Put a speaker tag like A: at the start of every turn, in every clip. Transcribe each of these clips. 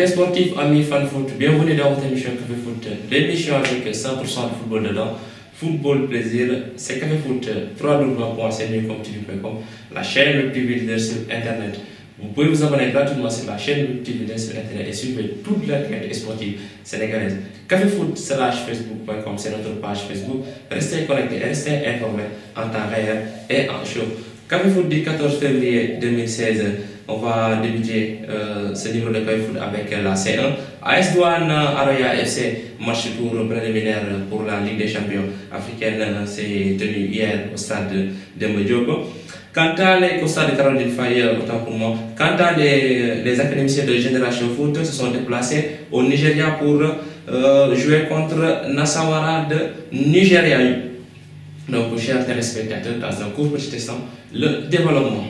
A: Amis sportifs, amis foot, bienvenue dans votre émission Café Foot. L'émission avec 100% de football dedans. Football plaisir, c'est Café Foot, www.cnucomtv.com, la chaîne leader sur Internet. Vous pouvez vous abonner gratuitement sur la chaîne leader sur Internet et suivre toute l'actualité sportive sénégalaise. Café Foot slash Facebook.com, c'est notre page Facebook. Restez connectés, restez informés en temps réel et en show. Café du 14 février 2016. On va débuter euh, ce niveau de Café avec la C1. AS Douane Aroya FC, match tour préliminaire pour la Ligue des champions africaine, s'est tenu hier au stade de Mbediogo. Quant à les, stade de Caroline Faye, autant pour moi, quant à les, les académiciens de Génération Foot se sont déplacés au Nigeria pour euh, jouer contre Nassawara de Nigeria. Donc, chers téléspectateurs, dans un court petit instant, le développement.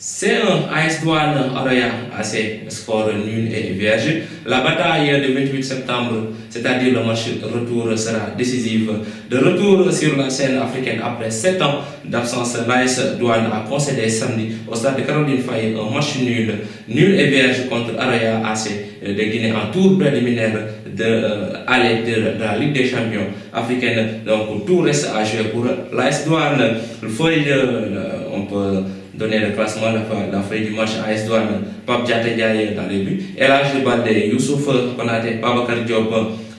A: C'est un AS Douane Araya assez score nul et vierge. La bataille du 28 septembre, c'est-à-dire le match retour, sera décisive. De retour sur la scène africaine après 7 ans d'absence, l'AS Douane a concédé samedi au stade de Caroline Faye un match nul, nul et vierge contre Araya AC de Guinée en tour préliminaire de, euh, aller de, la Ligue des champions africaine. Donc tout reste à jouer pour l'AS Douane. Le feuille, euh, on peut donner le classement de la feuille du match AS Douane, Pape Ndiaye dans les buts, Elage Balde, Youssouf Konate, Babacar Diop,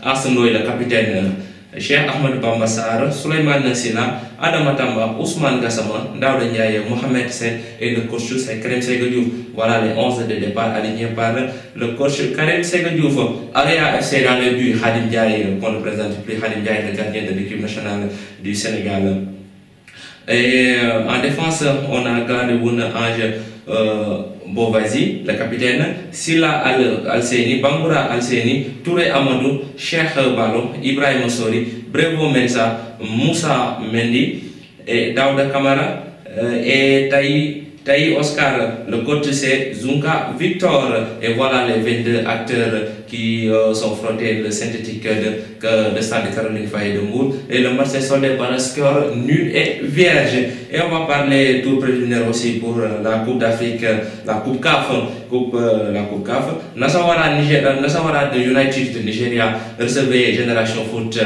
A: Arsenoy le capitaine, Cheikh Ahmed Bamba Sarr, Souleymane Sina, Adama Tamba, Ousmane Gassama, Daouda Ndiaye, Mohamed Sen et le coach Karim Segadiouf. Voilà les 11 de départ alignés par le coach Karim Segadiouf. Aria FC dans les buts, Hadim Ndiaye, qu'on ne présente plus, Hadim Ndiaye, le gardien de l'équipe nationale du Sénégal. Euh, en défense, on a gardé un ange euh, Bovazi, le capitaine, Silla Al-Seni, Bangoura Al-Seni, Touré Amadou, Cheikh Balo, Ibrahim Sori, Brevo Mensa, Moussa Mendi, et Daouda Kamara, euh, et Taï Taï Oscar, le coach c'est Zunka Victor. Et voilà les 22 acteurs qui euh, sont frottés le synthétique de, de, de Stade de Caroline Faye de. Et le match est soldé par un nul et vierge. Et on va parler tout préliminaire aussi pour la Coupe d'Afrique, la Coupe CAF, coupe, euh, la Coupe CAF. Niger, Nassawara de United de Nigeria recevait Génération Foot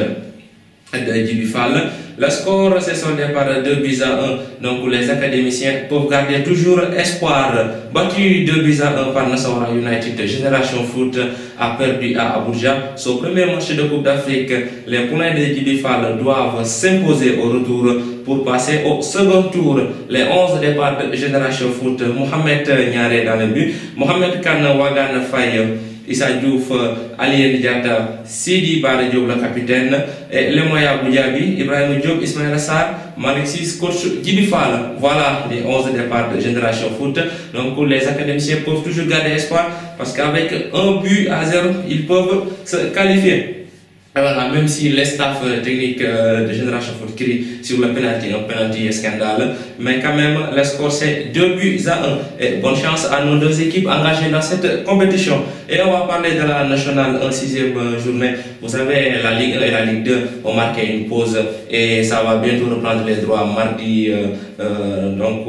A: de Djibifal. Le score s'est soldé par 2 buts à 1. Donc les académiciens peuvent garder toujours espoir. Battu 2 buts à 1 par Nassawara United, Génération Foot a perdu à Abuja. Son premier match de Coupe d'Afrique, les poulains de Djibifal doivent s'imposer au retour pour passer au second tour. Les 11 départs de Génération Foot, Mohamed Nyare dans le but, Mohamed Khan Wagan Faye. Issa Diouf, Alien Diata, Sidi Bara Diop, le capitaine, et Lemoya Boudjabi, Ibrahim Diop, Ismaël Assar, Malexis, coach Djibi Fall. Voilà les 11 départs de Génération Foot. Donc les académiciens peuvent toujours garder espoir parce qu'avec un but à zéro, ils peuvent se qualifier. Voilà, même si les staff techniques de Génération Foot crient sur le penalty, un penalty scandale, mais quand même, le score c'est 2 buts à 1. Et bonne chance à nos deux équipes engagées dans cette compétition. Et on va parler de la nationale en sixième journée. Vous savez, la Ligue 1 et la Ligue 2 ont marqué une pause et ça va bientôt reprendre les droits mardi. Euh, euh, donc,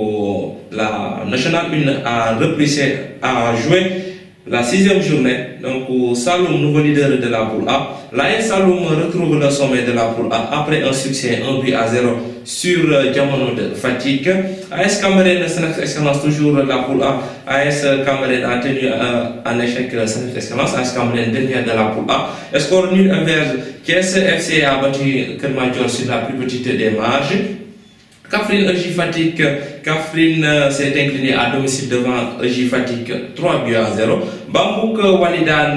A: la nationale 1 a repris, a joué la sixième journée, donc au Saloum, nouveau leader de la poule A, l'AS Saloum retrouve le sommet de la poule A après un succès 1 but à 0 sur Diamono de Fatigue. AS Cameroun, Sénat Excellence, toujours la poule A. AS Cameroun a tenu euh, en échec Sénat Excellence. AS Cameroun dernière de la poule A. Score nul inverse. KS FC a battu Kermajor sur la plus petite des marges. Kafrine EJ Fatigue, Kafrine s'est incliné à domicile devant EJ Fatigue 3 buts à 0. Bambouk Walidan,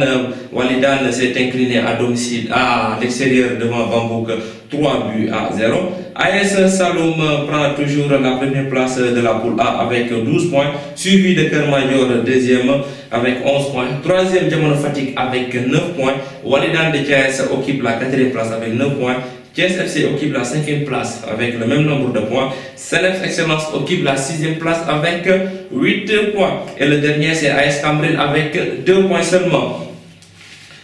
A: Walidan s'est incliné à domicile à l'extérieur devant Bambouk 3 buts à 0. AS Saloum prend toujours la première place de la poule A avec 12 points, suivi de Kermajor deuxième avec 11 points, troisième Diamond Fatigue avec 9 points, Walidan de Thiès occupe la quatrième place avec 9 points. Thiès FC occupe la cinquième place avec le même nombre de points. Senef Excellence occupe la sixième place avec 8 points. Et le dernier, c'est AS Cameroun avec 2 points seulement.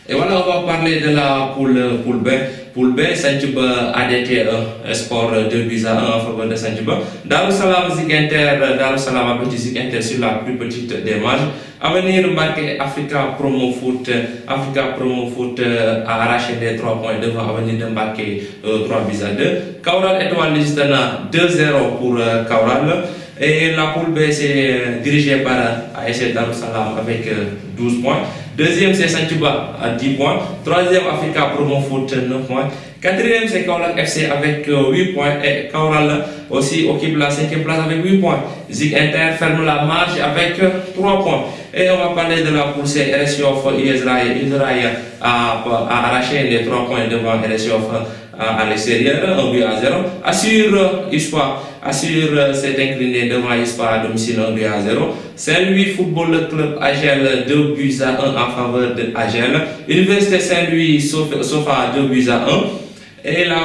A: Et voilà, on va parler de la poule, poule B. Poule B Sanchiba ADT 1 Sport 2 buts à 1 en faveur de Sanchiba Darussalam Ziguinter Darussalam a battu sur la plus petite des marges. Avenir marqué Africa Promo Foot Africa Promo Foot a arraché les 3 points devant Avenir de marquer 3 buts à 2 Kaural Étoile Lusitana 2-0 pour Kaural et la poule B c'est dirigée par ASC Darussalam avec 12 points Deuxième, c'est Santuba à 10 points. Troisième, Africa Promo Foot 9 points. Quatrième, c'est Kaolak FC avec 8 points. Et Kaolal aussi occupe la cinquième place avec 8 points. Zig Inter ferme la marge avec 3 points. Et on va parler de la poule C. RSIOF Israël. Israël a, a, arraché les 3 points devant RSIOF à l'extérieur, 1 but à 0. Assure ISPA, assure s'est incliné devant ISPA à domicile 1 but à 0. Saint-Louis Football Club AGL 2 buts à 1 en faveur de AGL. Université Saint-Louis Sofa 2 buts à 1. Et la,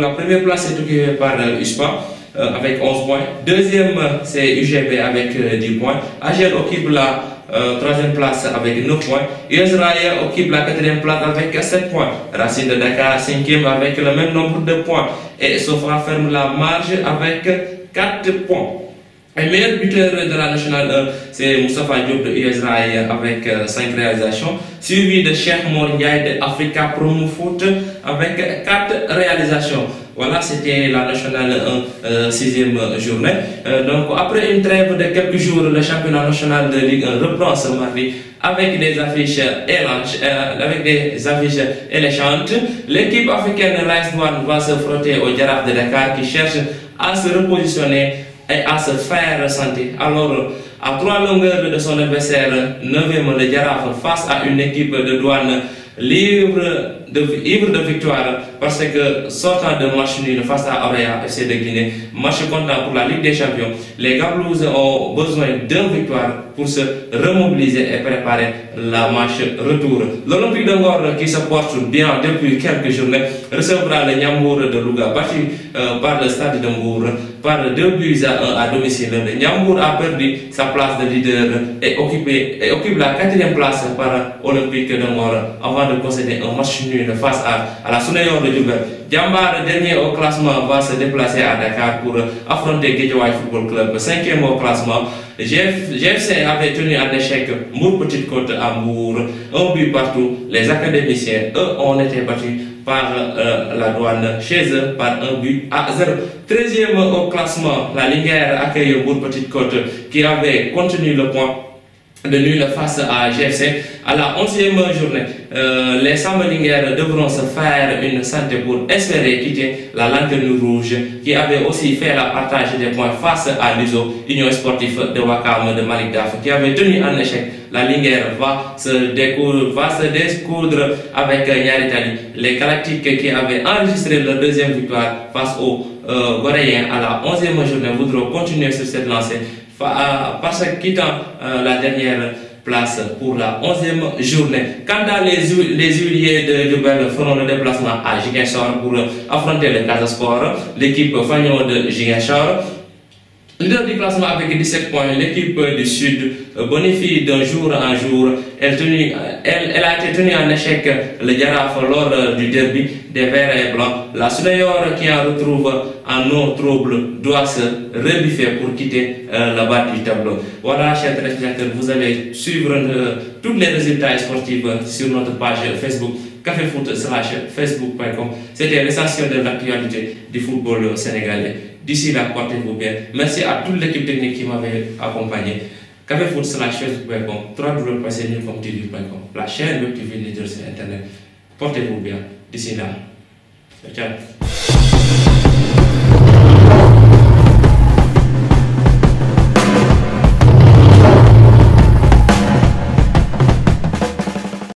A: la première place est occupée par ISPA. Euh, avec 11 points. Deuxième, c'est UGB avec euh, 10 points. AGL occupe la euh, troisième place avec 9 points. Israël occupe la quatrième place avec 7 points. Racine de Dakar, cinquième avec le même nombre de points. Et Sofra ferme la marge avec 4 points. Le meilleur buteur de la nationale 1, c'est Moustapha Diop de Israël avec 5 réalisations, suivi de Cheikh Moringaï de Africa Promo Foot avec 4 réalisations. Voilà, c'était la nationale 1, 6e journée. Euh, donc, après une trêve de quelques jours, le championnat national de Ligue 1 reprend ce mardi avec des affiches élanches, euh, avec des affiches éléchantes. L'équipe africaine Rice One va se frotter au Giraffe de Dakar qui cherche à se repositionner et à se faire ressentir. Alors, à trois longueurs de son adversaire, 9e le Giraffe face à une équipe de douane libre de, ivre de victoire parce que sortant de match nul face à Auréa FC de Guinée, match content pour la Ligue des Champions, les Gablouz ont besoin d'une victoire pour se remobiliser et préparer la match retour. L'Olympique de Ngor qui se porte bien depuis quelques journées recevra le Niambour de Louga battu euh, par le stade de Mbour par 2 buts à 1 à domicile. Le Niambour a perdu sa place de leader et, occupe la quatrième place par Olympique de Ngor avant de concéder un match nul face à, la Sunayor de Djoubel. Djambar, dernier au classement, va se déplacer à Dakar pour affronter Guédiawaye Football Club, cinquième au classement. GF, GFC avait tenu en échec Mour Petite Côte à Mour, un but partout. Les académiciens, eux, ont été battus par euh, la douane chez eux par un but à 0. 13e au classement, la Lingère accueille Mour Petite Côte qui avait contenu le point de nul face à GFC. À la 11e journée, euh, les Sambalingères devront se faire une santé pour espérer quitter la lanterne rouge qui avait aussi fait la partage des points face à l'USO, Union sportive de Wakam de Malik Daf, qui avait tenu en échec. La Lingère va se, découdre, va se découdre avec Nyaritali. Les Galactiques qui avaient enregistré leur deuxième victoire face aux euh, Goréens à la 11e journée voudront continuer sur cette lancée parce quittant euh, la dernière place pour la 11e journée. Quant à les, huiliers de Dubel feront le déplacement à Giguinchor pour affronter le Casa Sport, l'équipe Fagnon de Giguinchor. Leader du classement avec 17 points, l'équipe du Sud bonifie d'un jour en jour. Elle, a été tenue en échec le Giraffe lors du derby des Verts et Blancs. La Sudayor qui en retrouve en eau trouble doit se rebiffer pour quitter euh, la bas du tableau. Voilà, chers téléspectateurs, vous allez suivre euh, tous les résultats sportifs sur notre page Facebook caféfoot slash facebook.com. C'était l'essentiel de l'actualité du football sénégalais. D'ici là, portez-vous bien. Merci à toute l'équipe technique qui m'avait accompagné. Caféfoot slash facebook.com, www.senilcomtv.com, la chaîne web TV leader sur Internet. Portez-vous bien. D'ici là, ciao.